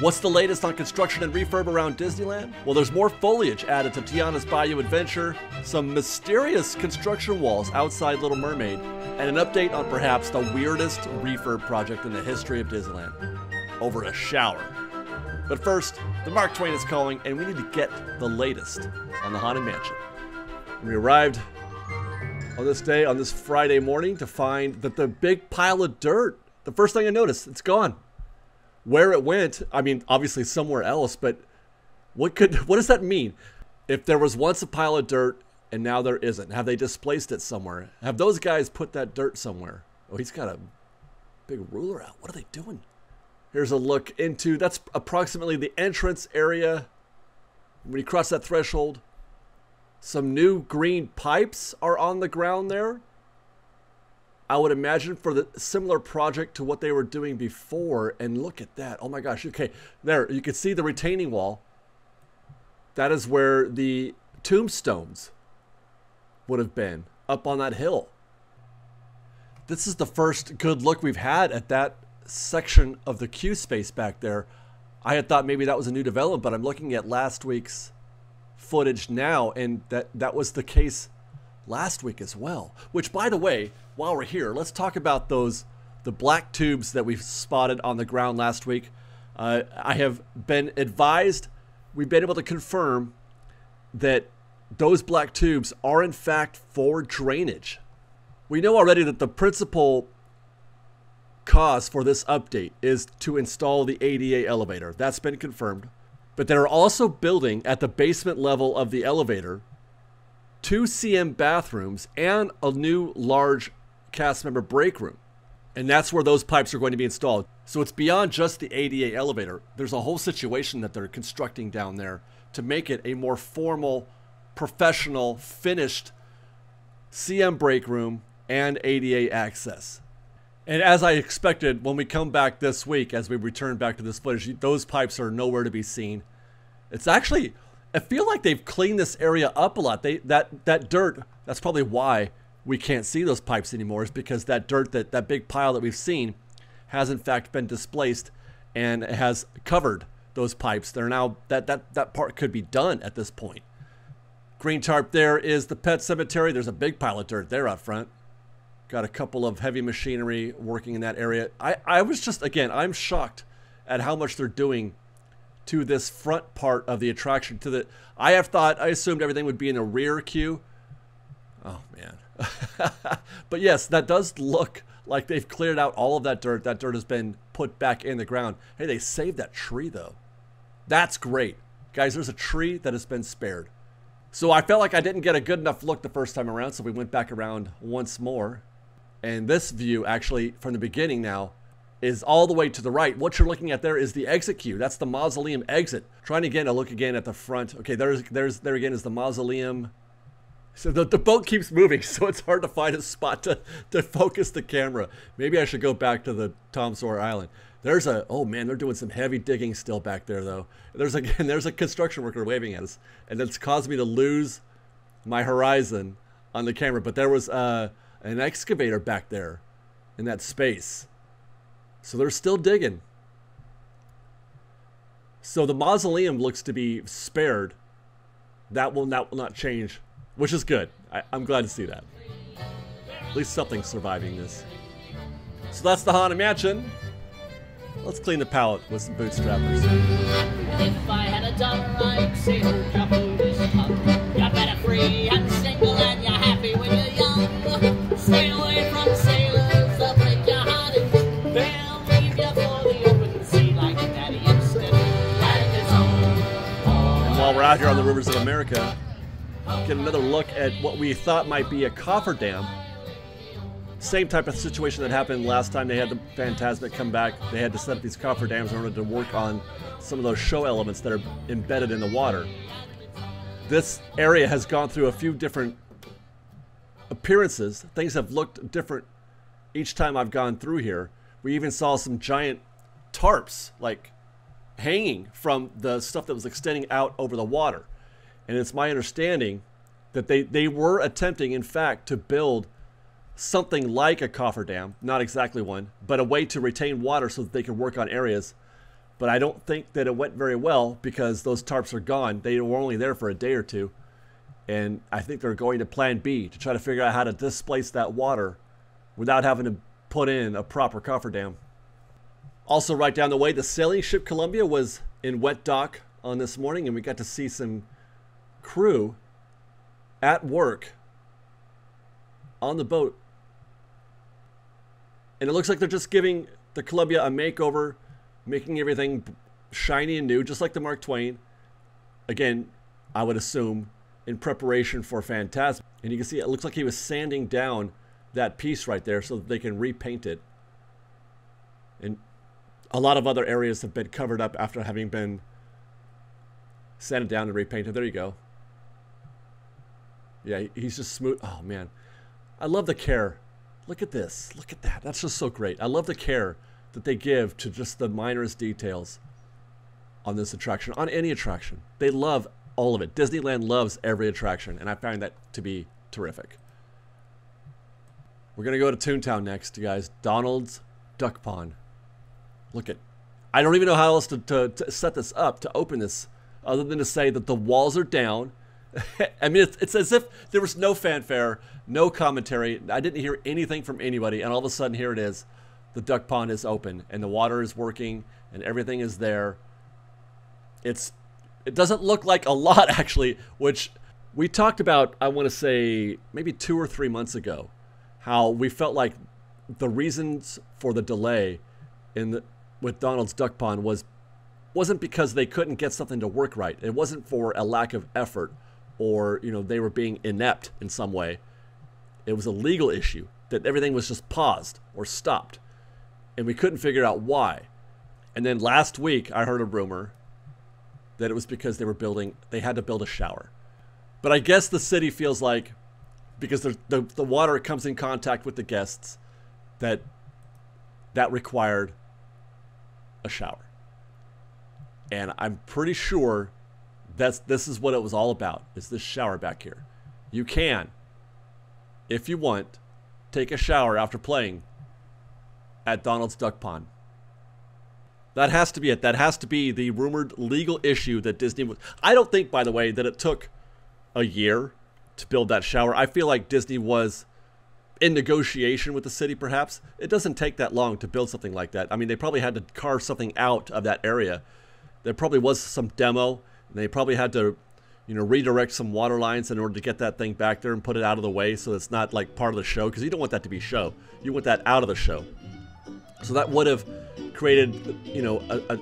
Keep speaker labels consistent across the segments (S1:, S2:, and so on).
S1: What's the latest on construction and refurb around Disneyland? Well, there's more foliage added to Tiana's Bayou Adventure, some mysterious construction walls outside Little Mermaid, and an update on perhaps the weirdest refurb project in the history of Disneyland over a shower. But first, the Mark Twain is calling, and we need to get the latest on the Haunted Mansion. We arrived on this day, on this Friday morning, to find that the big pile of dirt, the first thing I noticed, it's gone where it went, I mean, obviously somewhere else, but what could what does that mean? If there was once a pile of dirt and now there isn't, have they displaced it somewhere? Have those guys put that dirt somewhere? Oh, he's got a big ruler out. What are they doing? Here's a look into that's approximately the entrance area. When you cross that threshold, some new green pipes are on the ground there. I would imagine for the similar project to what they were doing before. And look at that. Oh my gosh. Okay. There, you can see the retaining wall. That is where the tombstones would have been up on that hill. This is the first good look we've had at that section of the queue space back there. I had thought maybe that was a new development, but I'm looking at last week's footage now, and that, that was the case last week as well. Which, by the way, while we're here, let's talk about those the black tubes that we spotted on the ground last week. Uh, I have been advised, we've been able to confirm that those black tubes are in fact for drainage. We know already that the principal cause for this update is to install the ADA elevator. That's been confirmed. But they're also building at the basement level of the elevator two CM bathrooms, and a new large cast member break room. And that's where those pipes are going to be installed. So it's beyond just the ADA elevator. There's a whole situation that they're constructing down there to make it a more formal, professional, finished CM break room and ADA access. And as I expected, when we come back this week, as we return back to this footage, those pipes are nowhere to be seen. It's actually I feel like they've cleaned this area up a lot. They that that dirt. That's probably why we can't see those pipes anymore. Is because that dirt that that big pile that we've seen has in fact been displaced and has covered those pipes. They're now that that that part could be done at this point. Green tarp there is the pet cemetery. There's a big pile of dirt there up front. Got a couple of heavy machinery working in that area. I, I was just, again, I'm shocked at how much they're doing to this front part of the attraction. To the, I have thought, I assumed everything would be in the rear queue. Oh man, but yes, that does look like they've cleared out all of that dirt. That dirt has been put back in the ground. Hey, they saved that tree though. That's great, guys. There's a tree that has been spared. So I felt like I didn't get a good enough look the first time around, so we went back around once more. And this view, actually, from the beginning now, is all the way to the right. What you're looking at there is the exit queue. That's the mausoleum exit. Trying again to look again at the front. Okay, there's there's there again is the mausoleum. So the, the boat keeps moving, so it's hard to find a spot to, to focus the camera. Maybe I should go back to the Tom Sawyer Island. There's a oh man, they're doing some heavy digging still back there though. There's again there's a construction worker waving at us, and it's caused me to lose my horizon on the camera. But there was uh, an excavator back there in that space so they're still digging. So the mausoleum looks to be spared. That will not, will not change, which is good. I, I'm glad to see that. At least something's surviving this. So that's the Haunted Mansion. Let's clean the palette with some bootstrappers. If I had a dollar, I'd out here on the rivers of America, get another look at what we thought might be a cofferdam. Same type of situation that happened last time they had the Fantasmic come back. They had to set up these cofferdams in order to work on some of those show elements that are embedded in the water. This area has gone through a few different appearances. Things have looked different each time I've gone through here. We even saw some giant tarps, like hanging from the stuff that was extending out over the water. And it's my understanding that they, they were attempting, in fact, to build something like a cofferdam, not exactly one, but a way to retain water so that they could work on areas But I don't think that it went very well because those tarps are gone. They were only there for a day or two. And I think they're going to plan B to try to figure out how to displace that water without having to put in a proper cofferdam. Also, right down the way, the sailing ship Columbia was in wet dock on this morning, and we got to see some crew at work on the boat. And it looks like they're just giving the Columbia a makeover, making everything shiny and new, just like the Mark Twain. Again, I would assume in preparation for Fantasmic. And you can see it looks like he was sanding down that piece right there so that they can repaint it. And a lot of other areas have been covered up after having been sanded down and repainted. There you go. Yeah, he's just smooth. Oh, man. I love the care. Look at this. Look at that. That's just so great. I love the care that they give to just the minorest details on this attraction, on any attraction. They love all of it. Disneyland loves every attraction, and I find that to be terrific. We're going to go to Toontown next, you guys. Donald's Duck Pond. Look at, I don't even know how else to, to, to set this up, to open this, other than to say that the walls are down. I mean, it's, it's as if there was no fanfare, no commentary. I didn't hear anything from anybody, and all of a sudden, here it is. The duck pond is open, and the water is working, and everything is there. It's it doesn't look like a lot, actually, which we talked about, I want to say, maybe two or three months ago, how we felt like the reasons for the delay in the, with Donald's Duck Pond was wasn't because they couldn't get something to work right. It wasn't for a lack of effort or you know they were being inept in some way. It was a legal issue that everything was just paused or stopped, and we couldn't figure out why. And then last week I heard a rumor that it was because they were building, they had to build a shower. But I guess the city feels like, because the, the, the water comes in contact with the guests, that that required a shower. And I'm pretty sure that's this is what it was all about. Is this shower back here? You can, if you want, take a shower after playing at Donald's Duck Pond. That has to be it. That has to be the rumored legal issue that Disney was. I don't think, by the way, that it took a year to build that shower. I feel like Disney was in negotiation with the city, perhaps. It doesn't take that long to build something like that. I mean, they probably had to carve something out of that area. There probably was some demo, and they probably had to, you know, redirect some water lines in order to get that thing back there and put it out of the way so it's not like part of the show, because you don't want that to be show. You want that out of the show. So that would have created, you know, a, a,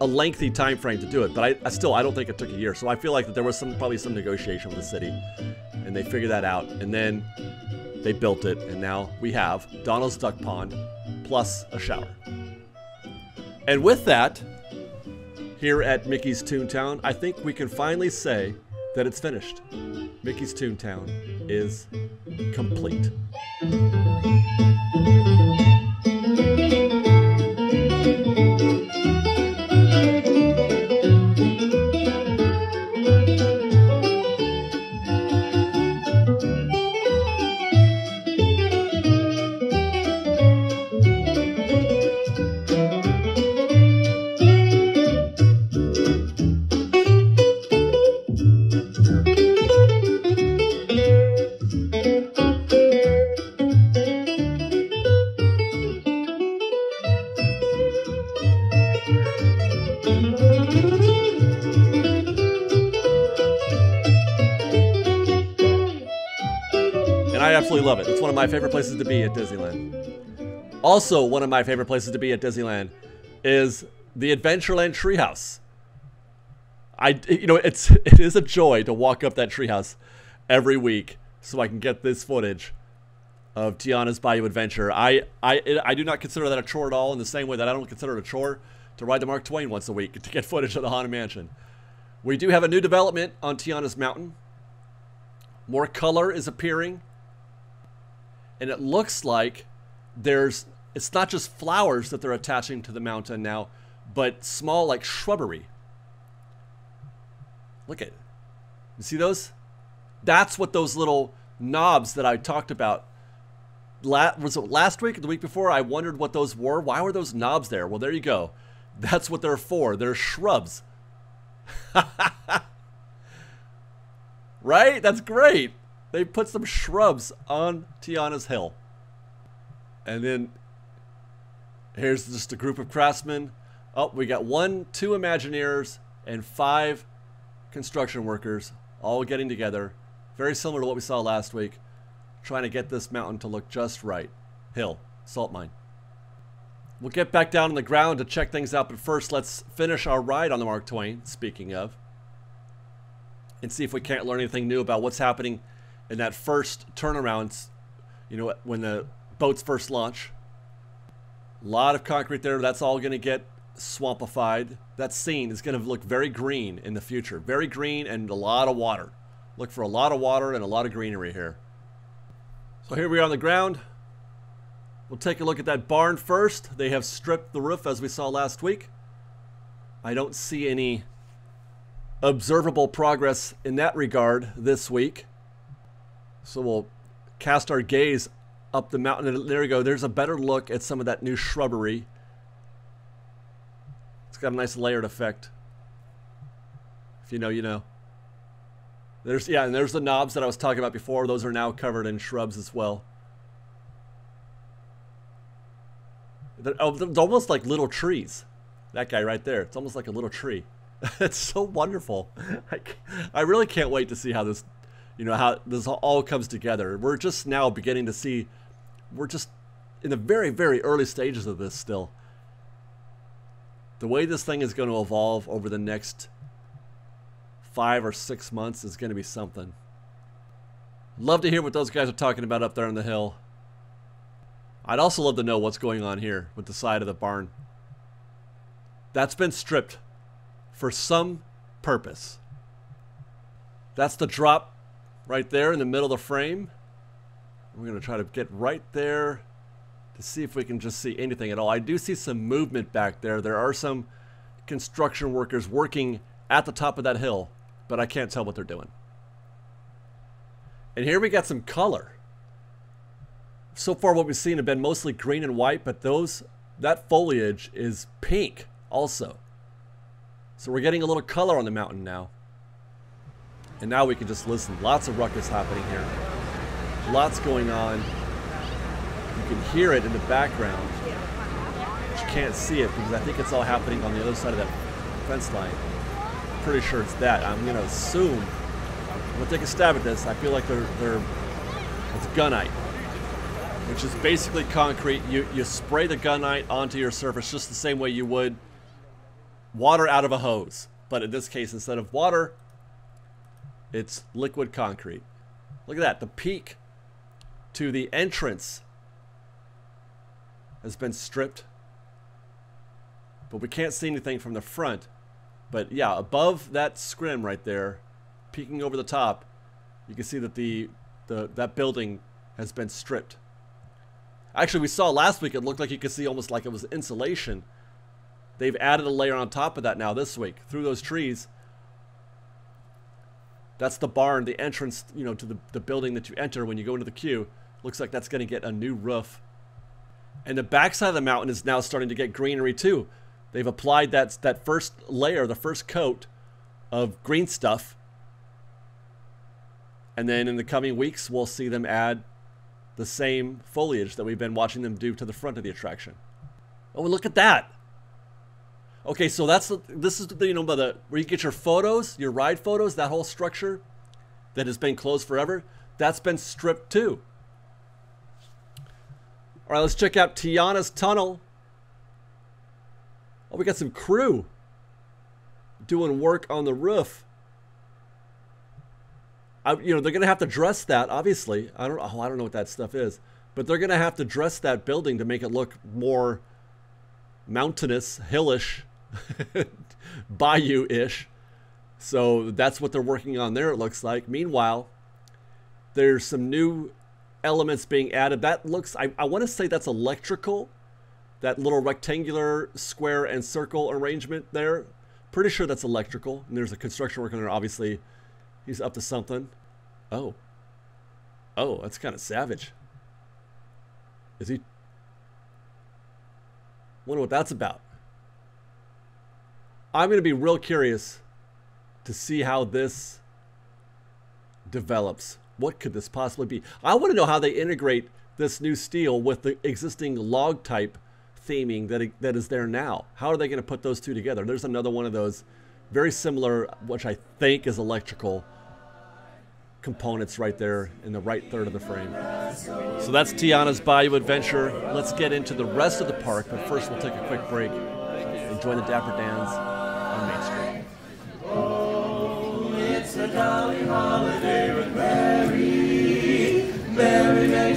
S1: a lengthy time frame to do it. But I, I, still, I don't think it took a year. So I feel like that there was some probably some negotiation with the city, and they figured that out, and then they built it, and now we have Donald's Duck Pond plus a shower. And with that, here at Mickey's Toontown, I think we can finally say that it's finished. Mickey's Toontown is complete. Love it. It's one of my favorite places to be at Disneyland. Also, one of my favorite places to be at Disneyland is the Adventureland treehouse. I, you know, it's it is a joy to walk up that treehouse every week so I can get this footage of Tiana's Bayou Adventure. I, I, I do not consider that a chore at all in the same way that I don't consider it a chore to ride the Mark Twain once a week to get footage of the Haunted Mansion. We do have a new development on Tiana's Mountain. More color is appearing and it looks like there's it's not just flowers that they're attaching to the mountain now, but small like shrubbery. Look at. You see those? That's what those little knobs that I talked about. Was it last week or the week before? I wondered what those were. Why were those knobs there? Well, there you go. That's what they're for. They're shrubs. right? That's great. They put some shrubs on Tiana's hill. And then here's just a group of craftsmen. Oh, we got one, two Imagineers, and five construction workers all getting together. Very similar to what we saw last week. Trying to get this mountain to look just right. Hill, salt mine. We'll get back down on the ground to check things out, but first let's finish our ride on the Mark Twain, speaking of, and see if we can't learn anything new about what's happening in that first turnaround, you know, when the boats first launch. A lot of concrete there. That's all going to get swampified. That scene is going to look very green in the future. Very green and a lot of water. Look for a lot of water and a lot of greenery here. So here we are on the ground. We'll take a look at that barn first. They have stripped the roof as we saw last week. I don't see any observable progress in that regard this week. So we'll cast our gaze up the mountain. And there we go. There's a better look at some of that new shrubbery. It's got a nice layered effect. If you know, you know. There's yeah, and there's the knobs that I was talking about before. Those are now covered in shrubs as well. They're, oh, almost like little trees. That guy right there. It's almost like a little tree. it's so wonderful. I, I really can't wait to see how this, you know, how this all comes together. We're just now beginning to see, we're just in the very, very early stages of this still. The way this thing is going to evolve over the next five or six months is going to be something. Love to hear what those guys are talking about up there on the hill. I'd also love to know what's going on here with the side of the barn. That's been stripped for some purpose. That's the drop right there in the middle of the frame. We're going to try to get right there to see if we can just see anything at all. I do see some movement back there. There are some construction workers working at the top of that hill, but I can't tell what they're doing. And here we got some color so far what we've seen have been mostly green and white, but those that foliage is pink also. So we're getting a little color on the mountain now. And now we can just listen. Lots of ruckus happening here. Lots going on. You can hear it in the background. But you can't see it because I think it's all happening on the other side of that fence line. Pretty sure it's that. I'm going to assume. I'm going to take a stab at this. I feel like they're, they're it's gunite which is basically concrete. You, you spray the gunite onto your surface just the same way you would water out of a hose. But in this case, instead of water, it's liquid concrete. Look at that. The peak to the entrance has been stripped. But we can't see anything from the front. But yeah, above that scrim right there, peeking over the top, you can see that the, the that building has been stripped. Actually, we saw last week, it looked like you could see almost like it was insulation. They've added a layer on top of that now this week through those trees. That's the barn, the entrance, you know, to the, the building that you enter when you go into the queue. Looks like that's going to get a new roof. And the backside of the mountain is now starting to get greenery too. They've applied that, that first layer, the first coat of green stuff. And then in the coming weeks, we'll see them add the same foliage that we've been watching them do to the front of the attraction. Oh, look at that. Okay, so that's this is the, you know, the, where you get your photos, your ride photos, that whole structure that has been closed forever, that's been stripped too. All right, let's check out Tiana's Tunnel. Oh, we got some crew doing work on the roof. I, you know, they're going to have to dress that. Obviously, I don't. Oh, I don't know what that stuff is, but they're going to have to dress that building to make it look more mountainous, hillish, bayou-ish. So that's what they're working on there. It looks like. Meanwhile, there's some new elements being added. That looks. I, I want to say that's electrical. That little rectangular square and circle arrangement there. Pretty sure that's electrical. And there's a construction worker there, obviously He's up to something. Oh. Oh, that's kind of savage. Is he? Wonder what that's about. I'm going to be real curious to see how this develops. What could this possibly be? I want to know how they integrate this new steel with the existing log type theming that, that is there now. How are they going to put those two together? There's another one of those very similar, which I think is electrical components right there in the right third of the frame. So that's Tiana's Bayou Adventure. Let's get into the rest of the park, but first we'll take a quick break and join the Dapper Dans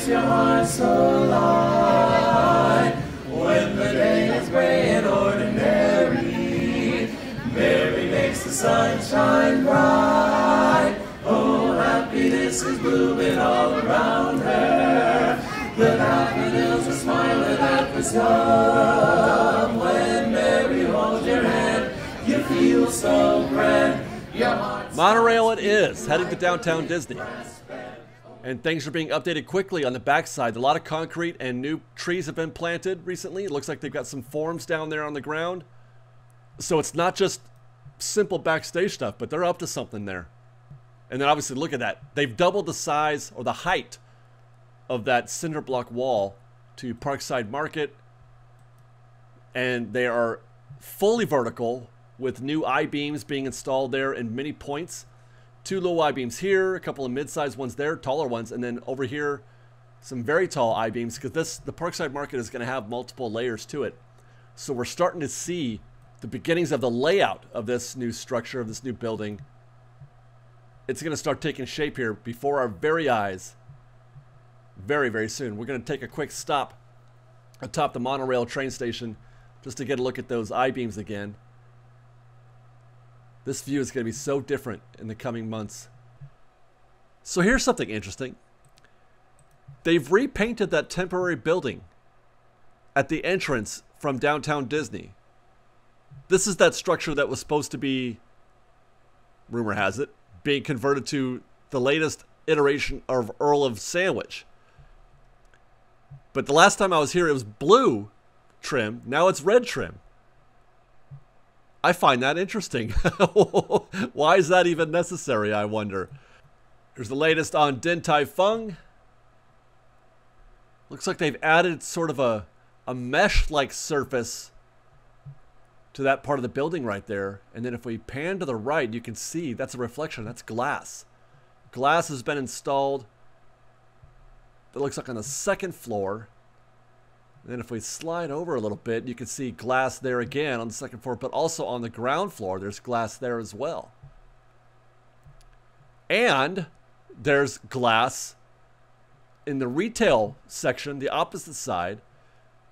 S1: your heart so light. When the day is gray and ordinary, Mary makes the sunshine bright. Oh, happiness is blooming all around her. The daffodils are smiling at the sun. When Mary holds your hand, you feel so grand. Monorail it is, heading to downtown Disney. And things are being updated quickly on the backside. A lot of concrete and new trees have been planted recently. It looks like they've got some forms down there on the ground. So it's not just simple backstage stuff, but they're up to something there. And then obviously look at that. They've doubled the size or the height of that cinder block wall to Parkside Market. And they are fully vertical with new I-beams being installed there in many points two low I-beams here, a couple of mid-sized ones there, taller ones, and then over here, some very tall I-beams because this the Parkside Market is going to have multiple layers to it. So we're starting to see the beginnings of the layout of this new structure, of this new building. It's going to start taking shape here before our very eyes very, very soon. We're going to take a quick stop atop the monorail train station just to get a look at those I-beams again. This view is going to be so different in the coming months. So here's something interesting. They've repainted that temporary building at the entrance from downtown Disney. This is that structure that was supposed to be, rumor has it, being converted to the latest iteration of Earl of Sandwich. But the last time I was here, it was blue trim. Now it's red trim. I find that interesting. Why is that even necessary, I wonder? Here's the latest on Din Tai Fung. Looks like they've added sort of a, a mesh-like surface to that part of the building right there. And then if we pan to the right, you can see that's a reflection. That's glass. Glass has been installed. It looks like on the second floor. And then if we slide over a little bit, you can see glass there again on the second floor, but also on the ground floor, there's glass there as well. And there's glass in the retail section, the opposite side.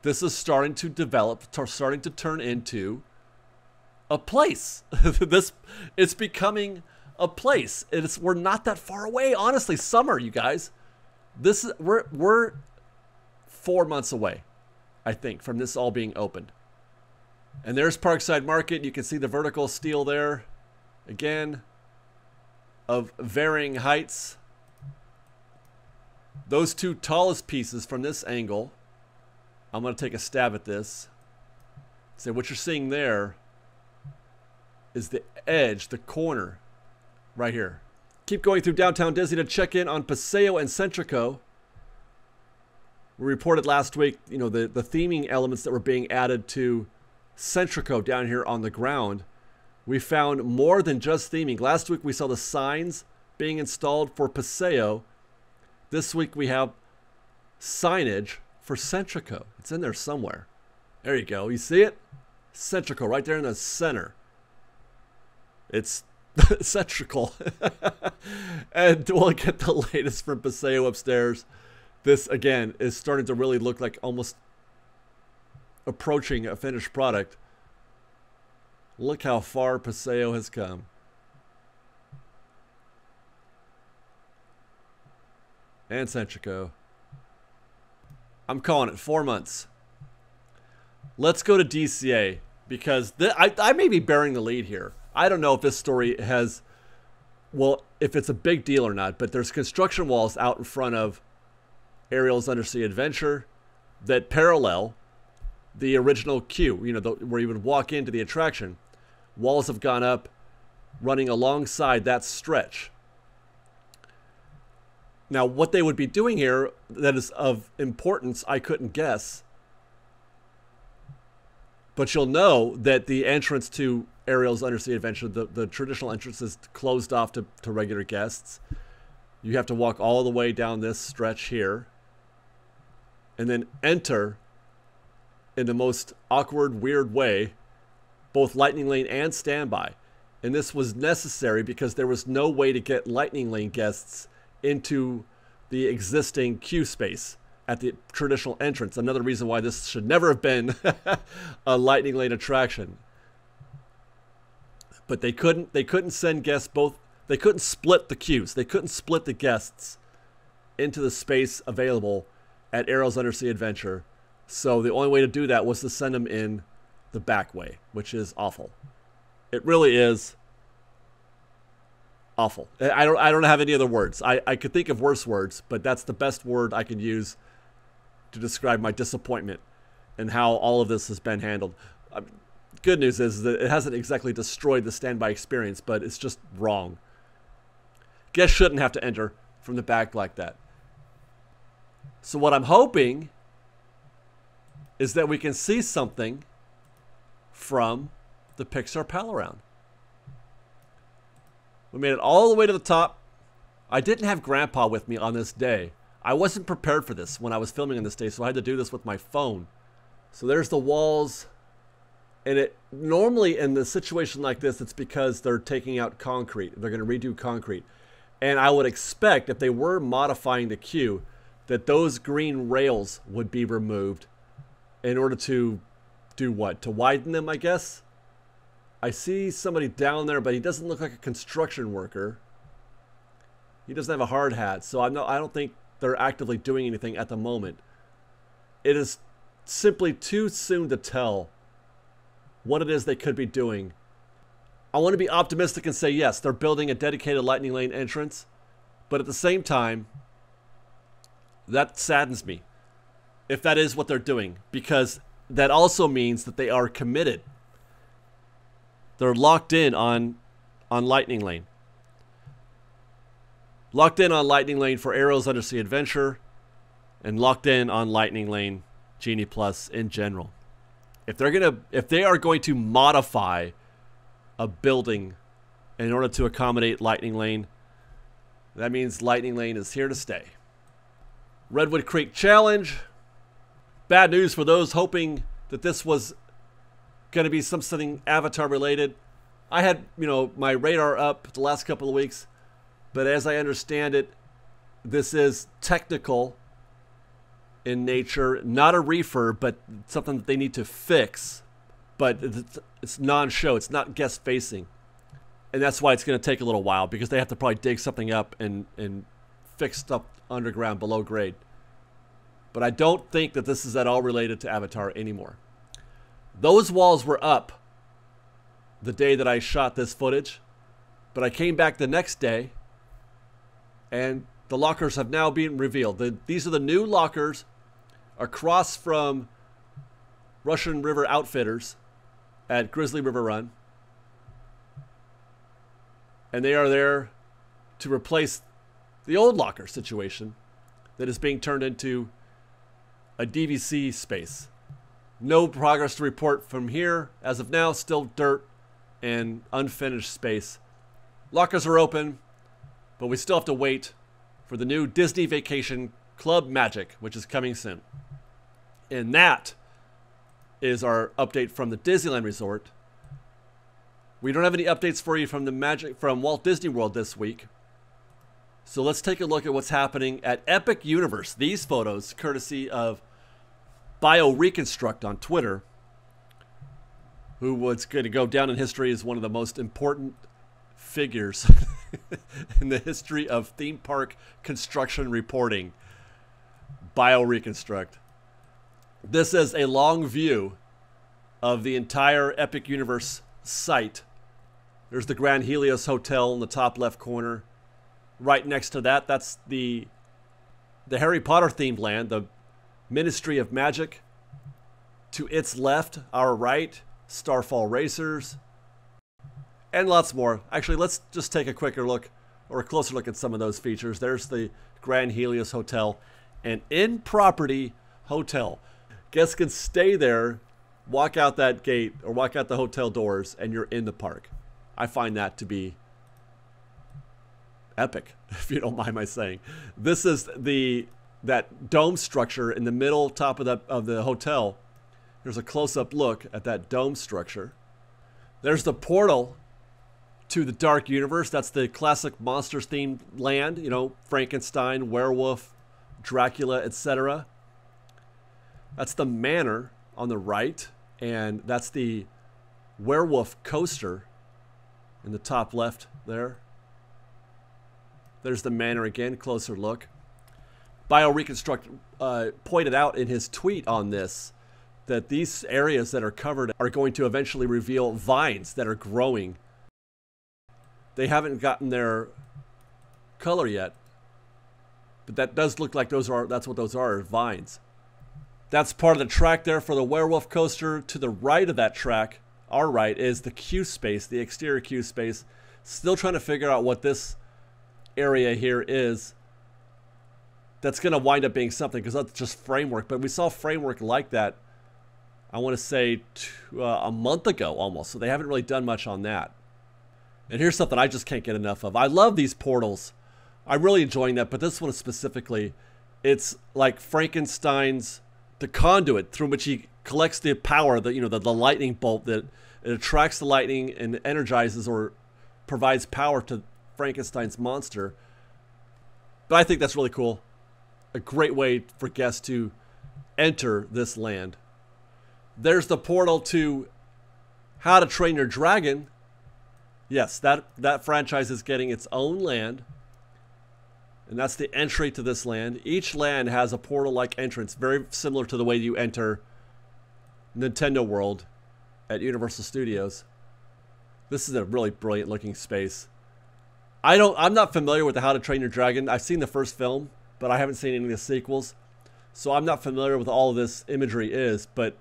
S1: This is starting to develop, starting to turn into a place. this it's becoming a place. It's we're not that far away, honestly. Summer, you guys. This is we're we're four months away. I think, from this all being opened. And there's Parkside Market. You can see the vertical steel there. Again, of varying heights. Those two tallest pieces from this angle, I'm going to take a stab at this. So what you're seeing there is the edge, the corner, right here. Keep going through downtown Disney to check in on Paseo and Centrico. We reported last week, you know, the, the theming elements that were being added to Centrico down here on the ground. We found more than just theming. Last week we saw the signs being installed for Paseo. This week we have signage for Centrico. It's in there somewhere. There you go. You see it? Centrico right there in the center. It's Centrical. and we'll get the latest from Paseo upstairs this again is starting to really look like almost approaching a finished product. Look how far Paseo has come. And Centrico. I'm calling it four months. Let's go to DCA because I, I may be bearing the lead here. I don't know if this story has, well, if it's a big deal or not, but there's construction walls out in front of Ariel's Undersea Adventure that parallel the original queue, you know, the, where you would walk into the attraction. walls have gone up running alongside that stretch. Now, what they would be doing here that is of importance, I couldn't guess. But you'll know that the entrance to Ariel's Undersea Adventure, the, the traditional entrance is closed off to, to regular guests. You have to walk all the way down this stretch here and then enter in the most awkward, weird way both Lightning Lane and Standby. And this was necessary because there was no way to get Lightning Lane guests into the existing queue space at the traditional entrance. Another reason why this should never have been a Lightning Lane attraction. But they couldn't they couldn't send guests both they couldn't split the queues. They couldn't split the guests into the space available at Ariel's Undersea Adventure. So the only way to do that was to send them in the back way, which is awful. It really is awful. I don't I don't have any other words. I, I could think of worse words, but that's the best word I can use to describe my disappointment and how all of this has been handled. Um, good news is that it hasn't exactly destroyed the standby experience, but it's just wrong. Guests shouldn't have to enter from the back like that. So what I'm hoping is that we can see something from the Pixar Pal Around. We made it all the way to the top. I didn't have Grandpa with me on this day. I wasn't prepared for this when I was filming on this day, so I had to do this with my phone. So there's the walls. And it normally in the situation like this, it's because they're taking out concrete. They're going to redo concrete. And I would expect if they were modifying the queue, that those green rails would be removed in order to do what? To widen them, I guess? I see somebody down there, but he doesn't look like a construction worker. He doesn't have a hard hat, so I'm not, I don't think they're actively doing anything at the moment. It is simply too soon to tell what it is they could be doing. I want to be optimistic and say yes, they're building a dedicated Lightning Lane entrance, but at the same time, that saddens me if that is what they're doing because that also means that they are committed. They're locked in on on Lightning Lane. Locked in on Lightning Lane for Ariel's Undersea Adventure and locked in on Lightning Lane Genie Plus in general. If they're going to if they are going to modify a building in order to accommodate Lightning Lane, that means Lightning Lane is here to stay. Redwood Creek Challenge. Bad news for those hoping that this was going to be something Avatar related. I had, you know, my radar up the last couple of weeks, but as I understand it, this is technical in nature, not a reefer, but something that they need to fix. But it's, non-show; it's not guest-facing, and that's why it's going to take a little while because they have to probably dig something up and and fix up underground below grade. But I don't think that this is at all related to Avatar anymore. Those walls were up the day that I shot this footage, but I came back the next day and the lockers have now been revealed. The, these are the new lockers across from Russian River Outfitters at Grizzly River Run. And they are there to replace the old locker situation that is being turned into a DVC space. No progress to report from here. As of now, still dirt and unfinished space. Lockers are open, but we still have to wait for the new Disney Vacation Club Magic, which is coming soon. And that is our update from the Disneyland Resort. We don't have any updates for you from the Magic from Walt Disney World this week. So let's take a look at what's happening at Epic Universe. These photos, courtesy of BioReconstruct on Twitter, who was going to go down in history as one of the most important figures in the history of theme park construction reporting. BioReconstruct. This is a long view of the entire Epic Universe site. There's the Grand Helios Hotel in the top left corner right next to that, that's the the Harry Potter themed land, the Ministry of Magic. To its left, our right, Starfall Racers. and lots more. Actually, let's just take a quicker look or a closer look at some of those features. There's the Grand Helios Hotel, an in property hotel. Guests can stay there, walk out that gate or walk out the hotel doors, and you're in the park. I find that to be epic, if you don't mind my saying. This is the that dome structure in the middle top of the of the hotel. There's a close-up look at that dome structure. There's the portal to the dark universe. That's the classic monsters themed land, you know, Frankenstein, werewolf, Dracula, etc. That's the manor on the right, and that's the werewolf coaster in the top left there. There's the manor again, closer look. BioReconstruct uh, pointed out in his tweet on this that these areas that are covered are going to eventually reveal vines that are growing. They haven't gotten their color yet, but that does look like those are that's what those are vines. That's part of the track there for the werewolf coaster. To the right of that track, our right, is the queue space, the exterior queue space. Still trying to figure out what this area here is that's going to wind up being something because that's just framework. But we saw framework like that, I want to say two, uh, a month ago almost. So they haven't really done much on that. And here's something I just can't get enough of. I love these portals. I'm really enjoying that. But this one specifically, it's like Frankenstein's the conduit through which he collects the power, the you know the, the lightning bolt that it attracts the lightning and energizes or provides power to Frankenstein's monster. But I think that's really cool a great way for guests to enter this land. There's the portal to How to Train Your Dragon. Yes, that, that franchise is getting its own land. And that's the entry to this land. Each land has a portal like entrance, very similar to the way you enter Nintendo World at Universal Studios. This is a really brilliant looking space. I don't I'm not familiar with the How to Train Your Dragon. I've seen the first film but I haven't seen any of the sequels. So I'm not familiar with all this imagery is, but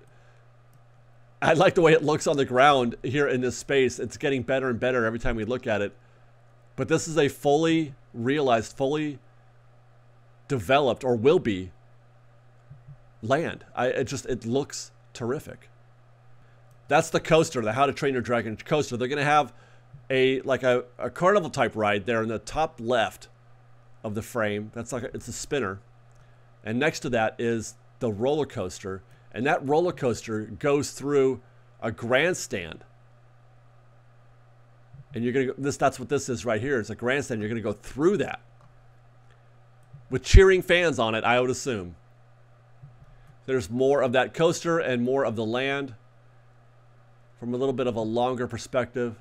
S1: I like the way it looks on the ground here in this space. It's getting better and better every time we look at it. But this is a fully realized, fully developed, or will be, land. I, it just, it looks terrific. That's the coaster, the How to Train Your Dragon coaster. They're to have a, like a, a carnival type ride there in the top left of the frame. That's like a, it's a spinner. And next to that is the roller coaster. And that roller coaster goes through a grandstand. And you're gonna go, this that's what this is right here. It's a grandstand. You're gonna go through that. With cheering fans on it, I would assume. There's more of that coaster and more of the land from a little bit of a longer perspective.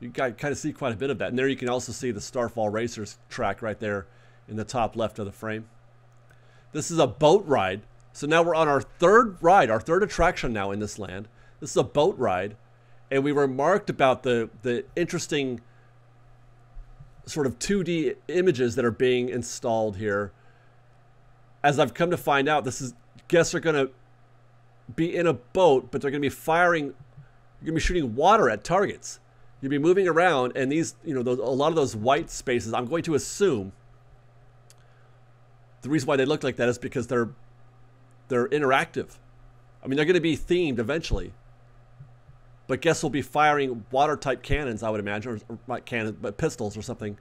S1: You can kind of see quite a bit of that. And there you can also see the Starfall Racers track right there in the top left of the frame. This is a boat ride. So now we're on our third ride, our third attraction now in this land. This is a boat ride. And we remarked about the, the interesting sort of 2D images that are being installed here. As I've come to find out, this is guests are going to be in a boat, but they're going to be firing, you're going to be shooting water at targets you'd be moving around and these, you know, those, a lot of those white spaces, I'm going to assume the reason why they look like that is because they're they're interactive. I mean, they're going to be themed eventually. But guess will be firing water type cannons, I would imagine, or, or not cannons, but pistols or something,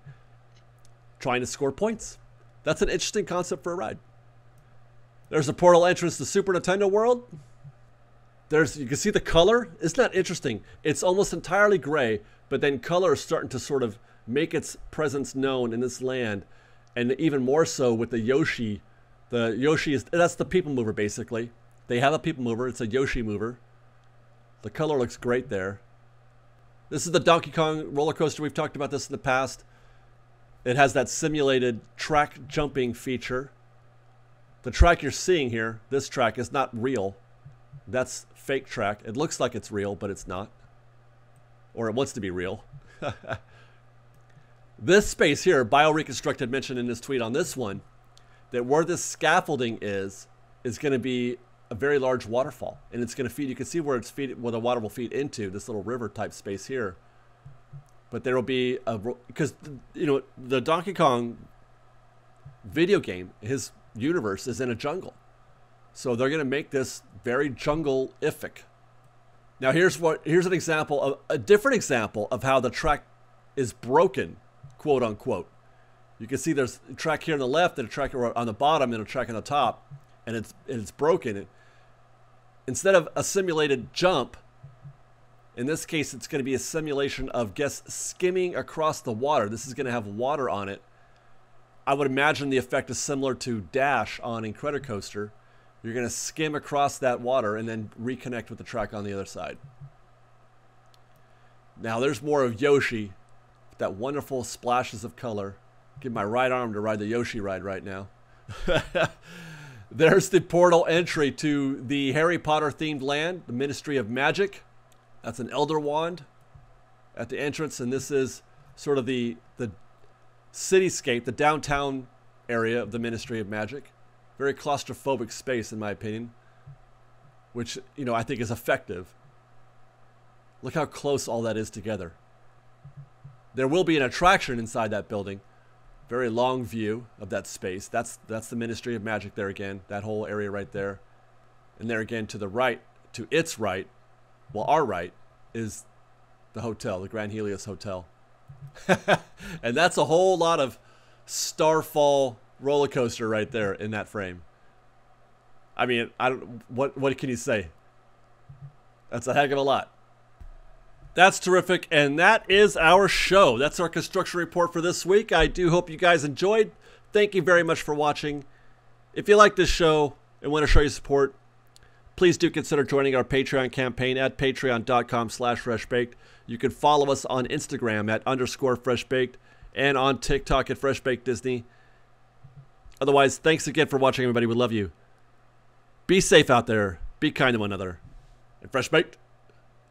S1: trying to score points. That's an interesting concept for a ride. There's a portal entrance to Super Nintendo World. There's you can see the color. Isn't that interesting? It's almost entirely gray, but then color is starting to sort of make its presence known in this land, and even more so with the Yoshi. The Yoshi is that's the people mover basically. They have a people mover. It's a Yoshi mover. The color looks great there. This is the Donkey Kong roller coaster. We've talked about this in the past. It has that simulated track jumping feature. The track you're seeing here, this track, is not real. That's fake track. It looks like it's real, but it's not. Or it wants to be real. this space here, BioReconstruct had mentioned in his tweet on this one, that where this scaffolding is, is going to be a very large waterfall, and it's going to feed. You can see where it's feed, where the water will feed into this little river type space here. But there will be a because you know the Donkey Kong video game, his universe is in a jungle, so they're going to make this very jungle-ific. Now here's what here's an example of a different example of how the track is broken, quote unquote. You can see there's a track here on the left and a track on the bottom and a track on the top, and it's and it's broken. It, instead of a simulated jump, in this case, it's going to be a simulation of guests skimming across the water. This is going to have water on it. I would imagine the effect is similar to Dash on Incredicoaster. You're going to skim across that water and then reconnect with the track on the other side. Now there's more of Yoshi, that wonderful splashes of color. Give my right arm to ride the Yoshi ride right now. there's the portal entry to the Harry Potter themed land, the Ministry of Magic. That's an Elder Wand at the entrance, and this is sort of the the cityscape, the downtown area of the Ministry of Magic. Very claustrophobic space, in my opinion, which you know I think is effective. Look how close all that is together. There will be an attraction inside that building. Very long view of that space. That's that's the Ministry of Magic there again. That whole area right there. And there again to the right, to its right, well, our right is the hotel, the Grand Helios Hotel. and that's a whole lot of Starfall roller coaster right there in that frame. I mean, I don't what what can you say? That's a heck of a lot. That's terrific, and that is our show. That's our construction report for this week. I do hope you guys enjoyed. Thank you very much for watching. If you like this show and want to show your support, please do consider joining our Patreon campaign at patreon.com slash freshbaked. You can follow us on Instagram at underscore freshbaked and on TikTok at freshbakedisney. Otherwise, thanks again for watching, everybody. We love you. Be safe out there. Be kind to one another. And fresh baked.